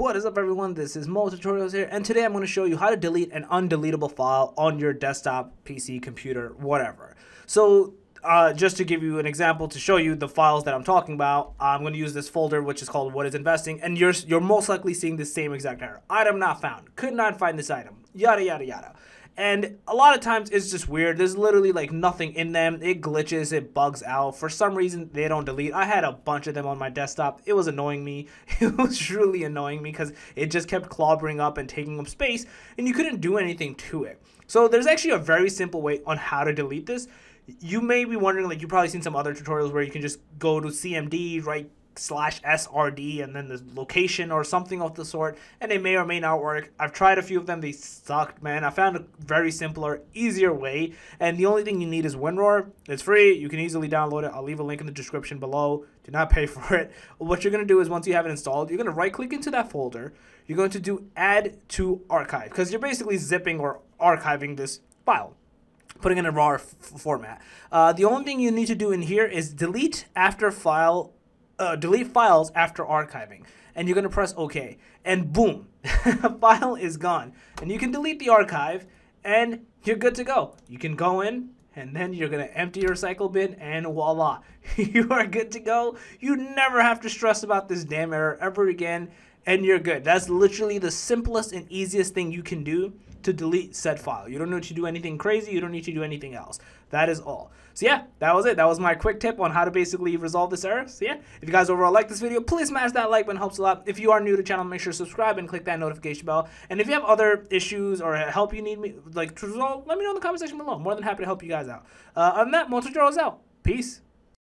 What is up everyone, this is Moe Tutorials here, and today I'm going to show you how to delete an undeletable file on your desktop, PC, computer, whatever. So uh, just to give you an example to show you the files that I'm talking about, I'm going to use this folder which is called What is Investing, and you're, you're most likely seeing the same exact error. Item not found, could not find this item, yada yada yada. And a lot of times it's just weird. There's literally like nothing in them. It glitches, it bugs out. For some reason, they don't delete. I had a bunch of them on my desktop. It was annoying me. It was truly annoying me because it just kept clobbering up and taking up space, and you couldn't do anything to it. So there's actually a very simple way on how to delete this. You may be wondering, like you've probably seen some other tutorials where you can just go to CMD, right slash SRD and then the location or something of the sort, and they may or may not work. I've tried a few of them, they sucked, man. I found a very simpler, easier way, and the only thing you need is WinRAR. It's free, you can easily download it. I'll leave a link in the description below. Do not pay for it. What you're gonna do is once you have it installed, you're gonna right click into that folder, you're going to do add to archive, because you're basically zipping or archiving this file putting it in a RAR format. Uh, the only thing you need to do in here is delete after file uh, delete files after archiving. And you're going to press OK. And boom, a file is gone. And you can delete the archive and you're good to go. You can go in and then you're going to empty your recycle bin and voila, you are good to go. You never have to stress about this damn error ever again and you're good. That's literally the simplest and easiest thing you can do to delete said file. You don't need to do anything crazy. You don't need to do anything else. That is all. So yeah, that was it. That was my quick tip on how to basically resolve this error. So yeah, if you guys overall like this video, please smash that like button. Helps a lot. If you are new to the channel, make sure to subscribe and click that notification bell. And if you have other issues or help you need me like to resolve, let me know in the comment section below. I'm more than happy to help you guys out. Uh, other than that, Moe Tutorials out. Peace.